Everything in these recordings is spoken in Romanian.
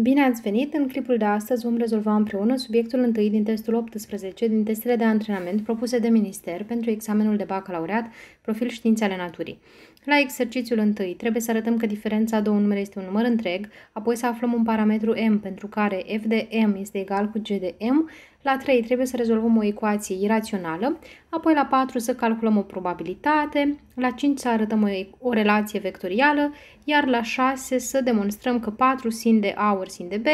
Bine ați venit! În clipul de astăzi vom rezolva împreună subiectul întâi din testul 18 din testele de antrenament propuse de minister pentru examenul de bacalaureat profil științe ale naturii. La exercițiul întâi trebuie să arătăm că diferența a două numere este un număr întreg, apoi să aflăm un parametru m pentru care f de m este egal cu g de m, la 3 trebuie să rezolvăm o ecuație irațională, apoi la 4 să calculăm o probabilitate, la 5 să arătăm o, o relație vectorială, iar la 6 să demonstrăm că 4 sin de A ori sin de B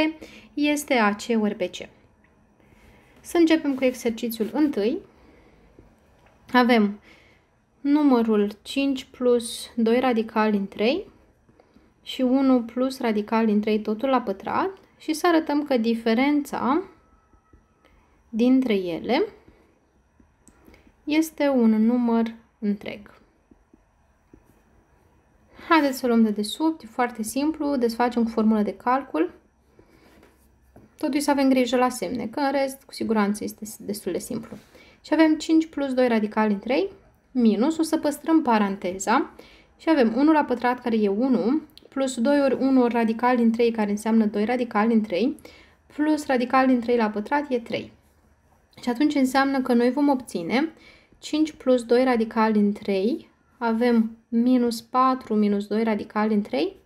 este AC ori BC. Să începem cu exercițiul întâi. Avem numărul 5 plus 2 radical din 3 și 1 plus radical din 3 totul la pătrat și să arătăm că diferența dintre ele este un număr întreg. Haideți să luăm de desubt, e foarte simplu, desfacem cu formulă de calcul. Totuși să avem grijă la semne, că în rest cu siguranță este destul de simplu. Și avem 5 plus 2 radical din 3 minus, o să păstrăm paranteza și avem 1 la pătrat care e 1, plus 2 ori 1 ori radical din 3 care înseamnă 2 radical din 3, plus radical din 3 la pătrat e 3. Și atunci înseamnă că noi vom obține 5 plus 2 radical din 3, avem minus 4 minus 2 radical din 3,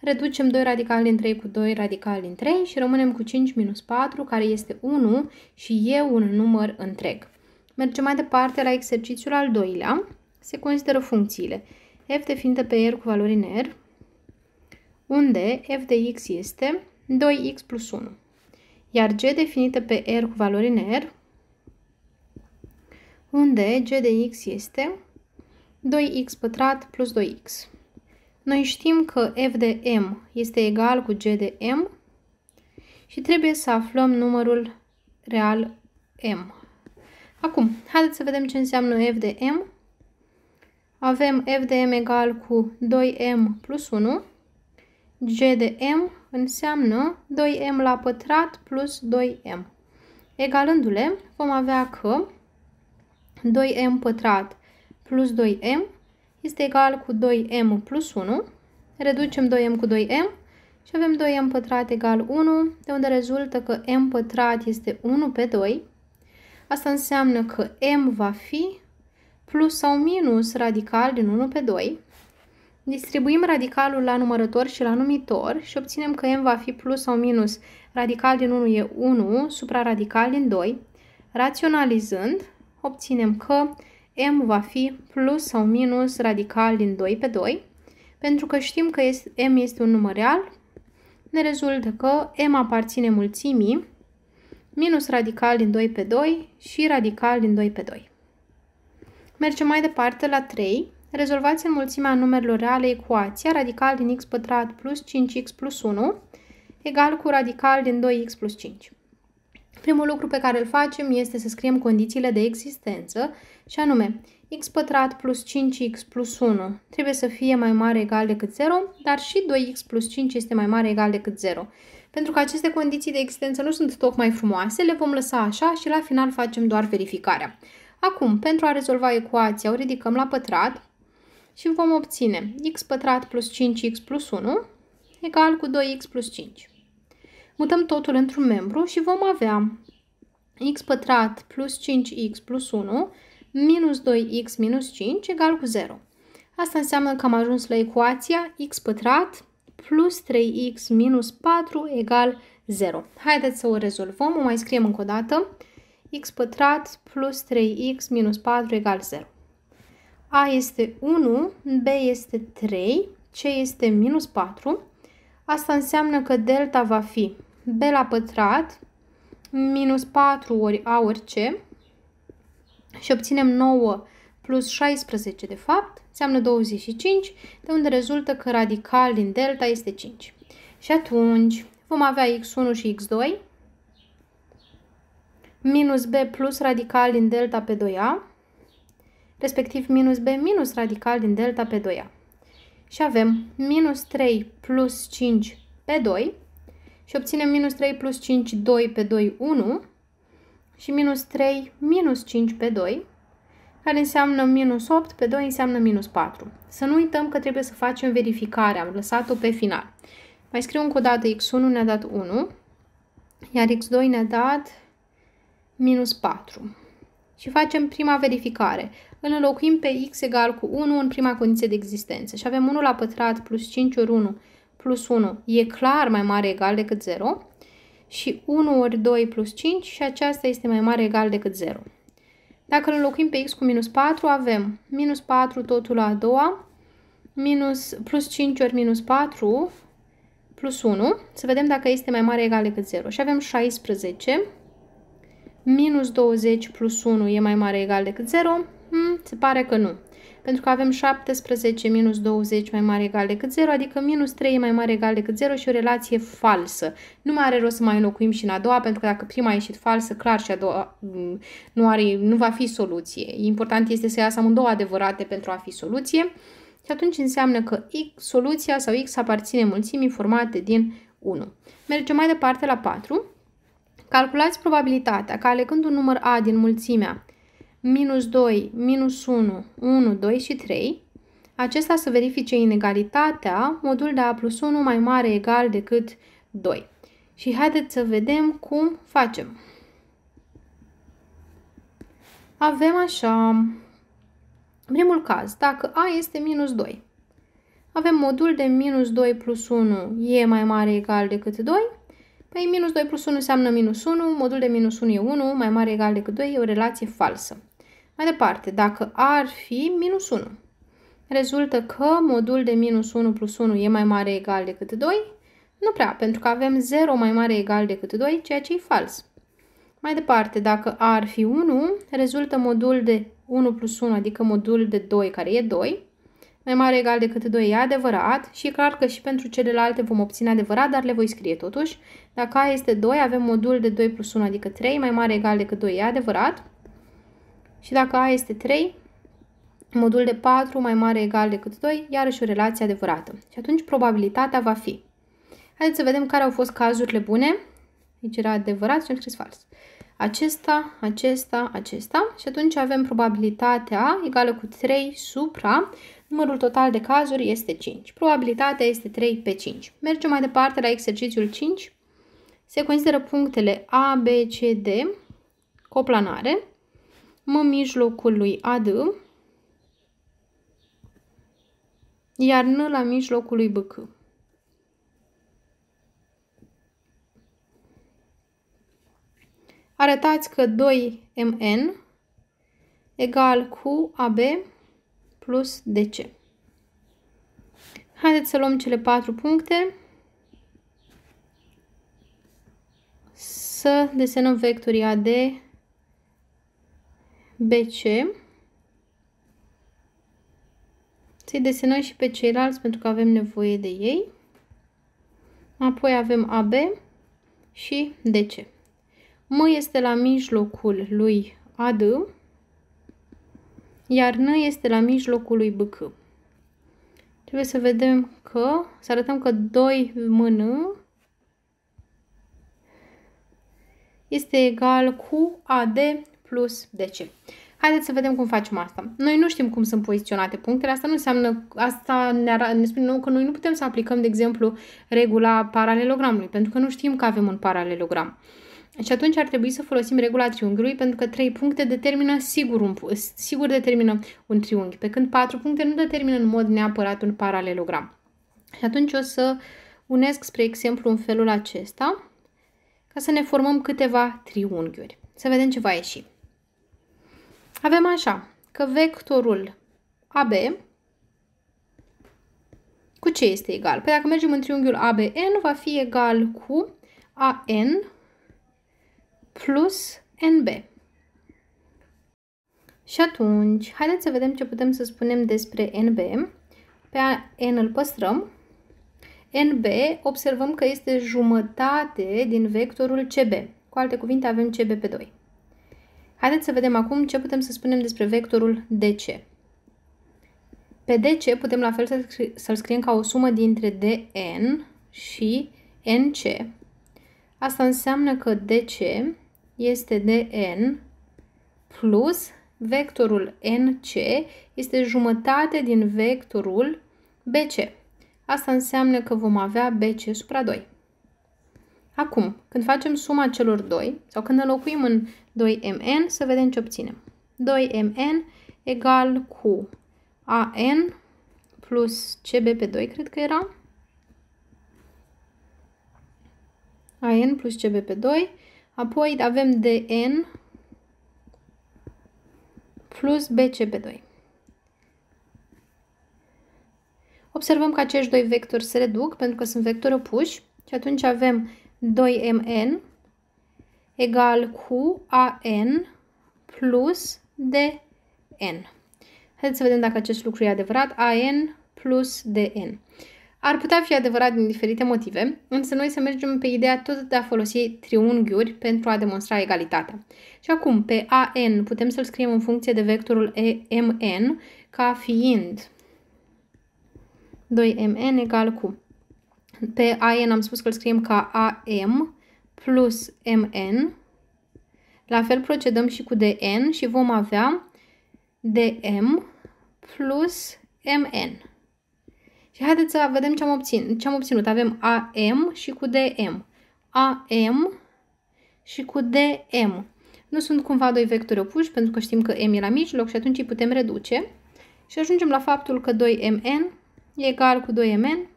reducem 2 radical din 3 cu 2 radical din 3 și rămânem cu 5 minus 4, care este 1 și e un număr întreg. Mergem mai departe la exercițiul al doilea. Se consideră funcțiile f definită pe r cu valori în r, unde f de x este 2x plus 1, iar g definită pe r cu valori în r, unde g de x este 2x pătrat plus 2x. Noi știm că f de m este egal cu g de m și trebuie să aflăm numărul real m. Acum, haideți să vedem ce înseamnă f de m. Avem f de m egal cu 2m plus 1. g de m înseamnă 2m la pătrat plus 2m. Egalându-le, vom avea că 2m pătrat plus 2m este egal cu 2m plus 1. Reducem 2m cu 2m și avem 2m pătrat egal 1, de unde rezultă că m pătrat este 1 pe 2 Asta înseamnă că m va fi plus sau minus radical din 1 pe 2. Distribuim radicalul la numărător și la numitor și obținem că m va fi plus sau minus radical din 1 e 1 supra radical din 2. Raționalizând, obținem că m va fi plus sau minus radical din 2 pe 2. Pentru că știm că m este un număr real, ne rezultă că m aparține mulțimii minus radical din 2 pe 2 și radical din 2 pe 2. Mergem mai departe la 3. Rezolvați în mulțimea numerelor reale ecuația radical din x pătrat plus 5x plus 1 egal cu radical din 2x plus 5. Primul lucru pe care îl facem este să scriem condițiile de existență și anume x pătrat plus 5x plus 1 trebuie să fie mai mare egal decât 0, dar și 2x plus 5 este mai mare egal decât 0. Pentru că aceste condiții de existență nu sunt tocmai frumoase, le vom lăsa așa și la final facem doar verificarea. Acum, pentru a rezolva ecuația, o ridicăm la pătrat și vom obține x pătrat plus 5x plus 1 egal cu 2x plus 5. Mutăm totul într-un membru și vom avea x pătrat plus 5x plus 1 minus 2x minus 5 egal cu 0. Asta înseamnă că am ajuns la ecuația x pătrat plus 3x minus 4 egal 0. Haideți să o rezolvăm. O mai scriem încă o dată. x pătrat plus 3x minus 4 egal 0. A este 1, B este 3, C este minus 4. Asta înseamnă că delta va fi B la pătrat minus 4 ori A ori C și obținem 9 plus 16 de fapt, înseamnă 25, de unde rezultă că radical din delta este 5. Și atunci vom avea x1 și x2 minus b plus radical din delta pe 2a, respectiv minus b minus radical din delta pe 2a. Și avem minus 3 plus 5 pe 2 și obținem minus 3 plus 5, 2 pe 2, 1 și minus 3 minus 5 pe 2 care înseamnă minus 8, pe 2 înseamnă minus 4. Să nu uităm că trebuie să facem verificarea, am lăsat-o pe final. Mai scriu încă o dată x1 ne-a dat 1, iar x2 ne-a dat minus 4. Și facem prima verificare. Îl înlocuim pe x egal cu 1 în prima condiție de existență. Și avem 1 la pătrat plus 5 ori 1 plus 1 e clar mai mare egal decât 0 și 1 ori 2 plus 5 și aceasta este mai mare egal decât 0. Dacă îl înlocuim pe x cu minus 4, avem minus 4 totul la a doua, minus, plus 5 ori minus 4 plus 1. Să vedem dacă este mai mare egal decât 0. Și avem 16 minus 20 plus 1 e mai mare egal decât 0. Hmm, se pare că nu pentru că avem 17 minus 20 mai mare egal decât 0, adică minus 3 e mai mare egal decât 0 și o relație falsă. Nu mai are rost să mai înlocuim și în a doua, pentru că dacă prima a ieșit falsă, clar și a doua mm, nu, are, nu va fi soluție. Important este să iasă amândouă adevărate pentru a fi soluție. Și atunci înseamnă că x, soluția sau x aparține mulțimii formate din 1. Mergem mai departe la 4. Calculați probabilitatea că alegând un număr a din mulțimea minus 2, minus 1, 1, 2 și 3, acesta să verifice inegalitatea modul de a plus 1 mai mare egal decât 2. Și haideți să vedem cum facem. Avem așa, în primul caz, dacă a este minus 2, avem modul de minus 2 plus 1 e mai mare egal decât 2, Păi minus 2 plus 1 înseamnă minus 1, modul de minus 1 e 1, mai mare egal decât 2, e o relație falsă. Mai departe, dacă ar fi minus 1, rezultă că modul de minus 1 plus 1 e mai mare egal decât 2? Nu prea, pentru că avem 0 mai mare egal decât 2, ceea ce e fals. Mai departe, dacă ar fi 1, rezultă modul de 1 plus 1, adică modul de 2, care e 2, mai mare egal decât 2 e adevărat și e clar că și pentru celelalte vom obține adevărat, dar le voi scrie totuși. Dacă A este 2, avem modul de 2 plus 1, adică 3, mai mare egal decât 2 e adevărat. Și dacă A este 3, modul de 4 mai mare egal decât 2, iarăși o relație adevărată. Și atunci probabilitatea va fi. Haideți să vedem care au fost cazurile bune. Aici era adevărat și am scris fals. Acesta, acesta, acesta și atunci avem probabilitatea egală cu 3 supra, numărul total de cazuri este 5. Probabilitatea este 3 pe 5. Mergem mai departe la exercițiul 5. Se consideră punctele A, B, C, D coplanare M mijlocul lui AD, iar N la mijlocul lui BC. Arătați că 2MN egal cu AB plus DC. Haideți să luăm cele patru puncte. Să desenăm vectorii AD BC. Să-i desenăm și pe ceilalți pentru că avem nevoie de ei. Apoi avem AB și DC. M este la mijlocul lui AD, iar N este la mijlocul lui BC. Trebuie să vedem că, să arătăm că 2 mână este egal cu AD plus DC. Haideți să vedem cum facem asta. Noi nu știm cum sunt poziționate punctele, asta nu înseamnă, asta ne, ne spune nou că noi nu putem să aplicăm, de exemplu, regula paralelogramului, pentru că nu știm că avem un paralelogram. Și atunci ar trebui să folosim regula triunghiului, pentru că trei puncte determină sigur, un, sigur determină un triunghi, pe când patru puncte nu determină în mod neapărat un paralelogram. Și atunci o să unesc, spre exemplu, în felul acesta, ca să ne formăm câteva triunghiuri. Să vedem ce va ieși. Avem așa, că vectorul AB cu ce este egal? Păi dacă mergem în triunghiul ABN, va fi egal cu AN plus NB. Și atunci, haideți să vedem ce putem să spunem despre NB. Pe N îl păstrăm. NB observăm că este jumătate din vectorul CB. Cu alte cuvinte, avem CB pe 2. Haideți să vedem acum ce putem să spunem despre vectorul DC. Pe DC putem la fel să-l scriem ca o sumă dintre DN și NC. Asta înseamnă că DC este DN plus vectorul NC este jumătate din vectorul BC. Asta înseamnă că vom avea BC supra 2. Acum, când facem suma celor doi, sau când înlocuim în 2mn, să vedem ce obținem. 2mn egal cu an plus cb pe 2, cred că era. an plus cb pe 2. Apoi avem dn plus bc pe 2. Observăm că acești doi vectori se reduc pentru că sunt vectori opuși și atunci avem 2mn egal cu an plus dn. Haideți să vedem dacă acest lucru e adevărat. an plus dn. Ar putea fi adevărat din diferite motive, însă noi să mergem pe ideea tot de a folosi triunghiuri pentru a demonstra egalitatea. Și acum, pe an putem să-l scriem în funcție de vectorul mn ca fiind 2mn egal cu pe an am spus că îl scriem ca am plus mn. La fel procedăm și cu dn și vom avea dm plus mn. Și haideți să vedem ce am, obțin, ce am obținut. Avem am și cu dm. am și cu dm. Nu sunt cumva doi vectori opuși pentru că știm că m e la mijloc și atunci îi putem reduce. Și ajungem la faptul că 2mn e egal cu 2mn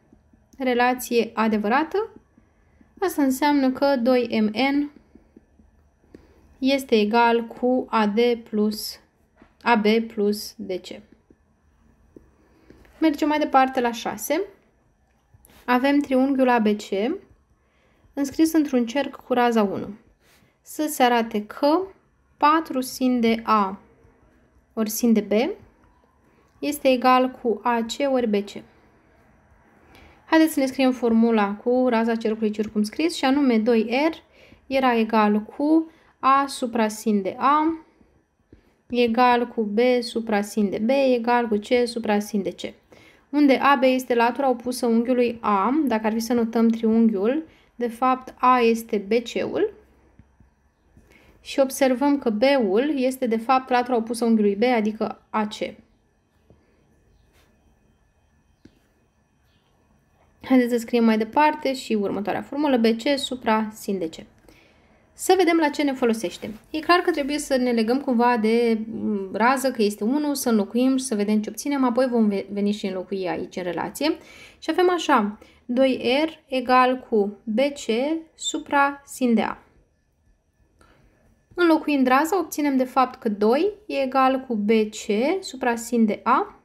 relație adevărată, asta înseamnă că 2mn este egal cu AD plus AB plus DC. Mergem mai departe la 6. Avem triunghiul ABC înscris într-un cerc cu raza 1. Să se arate că 4 sin de A ori sin de B este egal cu AC ori BC. Haideți să ne scriem formula cu raza cercului circumscris și anume 2R era egal cu A supra sin de A egal cu B supra sin de B egal cu C supra sin de C. Unde AB este latura opusă unghiului A, dacă ar fi să notăm triunghiul, de fapt A este BC-ul și observăm că B-ul este de fapt latura opusă unghiului B, adică AC. Haideți să scriem mai departe și următoarea formulă BC supra sin de C. Să vedem la ce ne folosește. E clar că trebuie să ne legăm cumva de mm, rază, că este 1, să înlocuim și să vedem ce obținem, apoi vom veni și înlocui aici în relație. Și avem așa, 2R egal cu BC supra sin de A. Înlocuind raza, obținem de fapt că 2 e egal cu BC supra sin de A.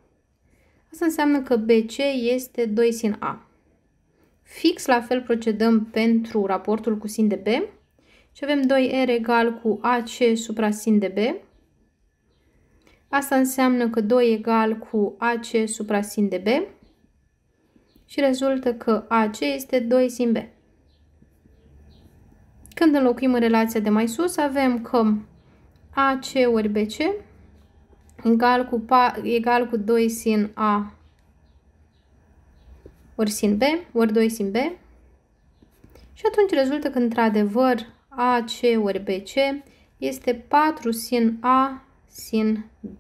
Asta înseamnă că BC este 2 sin A. Fix la fel procedăm pentru raportul cu sin de B și avem 2R egal cu AC supra sin de B. Asta înseamnă că 2 egal cu AC supra sin de B și rezultă că AC este 2 sin B. Când înlocuim în relația de mai sus, avem că AC ori BC egal cu, egal cu 2 sin A ori sin B, ori 2 sin B. Și atunci rezultă că, într-adevăr, AC ori BC este 4 sin A sin B.